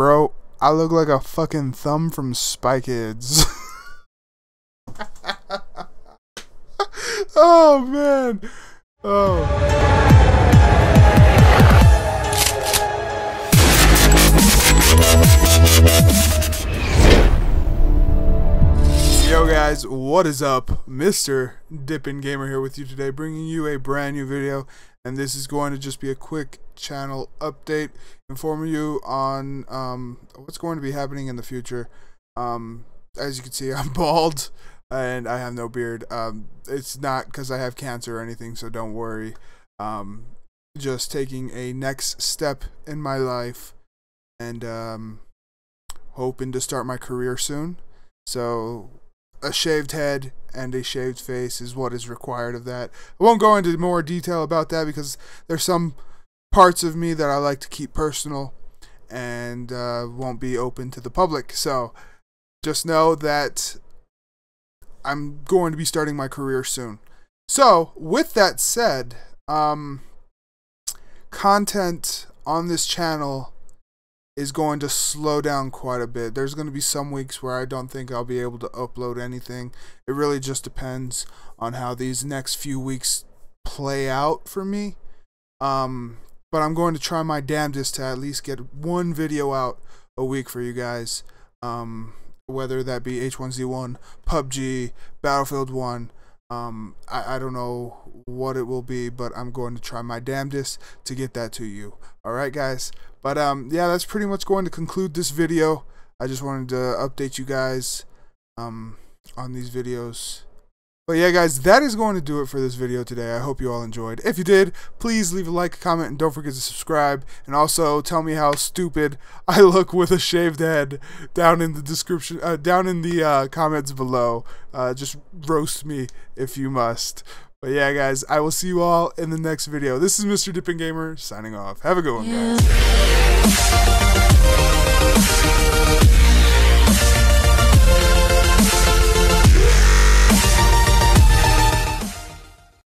Bro, I look like a fucking thumb from Spy Kids. oh man. Oh. Guys, what is up? Mr. Dippin Gamer here with you today, bringing you a brand new video, and this is going to just be a quick channel update, informing you on um, what's going to be happening in the future. Um, as you can see, I'm bald and I have no beard. Um, it's not because I have cancer or anything, so don't worry. Um, just taking a next step in my life, and um, hoping to start my career soon. So a shaved head and a shaved face is what is required of that. I won't go into more detail about that because there's some parts of me that I like to keep personal and uh, won't be open to the public. So just know that I'm going to be starting my career soon. So with that said, um, content on this channel is going to slow down quite a bit. There's going to be some weeks where I don't think I'll be able to upload anything. It really just depends on how these next few weeks play out for me. Um, but I'm going to try my damnedest to at least get one video out a week for you guys. Um, whether that be H1Z1, PUBG, Battlefield 1. Um, I, I don't know what it will be, but I'm going to try my damnedest to get that to you. Alright, guys? But um, yeah, that's pretty much going to conclude this video. I just wanted to update you guys um, on these videos. But yeah, guys, that is going to do it for this video today. I hope you all enjoyed. If you did, please leave a like, comment, and don't forget to subscribe. And also tell me how stupid I look with a shaved head down in the description, uh, down in the uh, comments below. Uh, just roast me if you must. But yeah, guys, I will see you all in the next video. This is Mr. Dipping Gamer signing off. Have a good one, guys.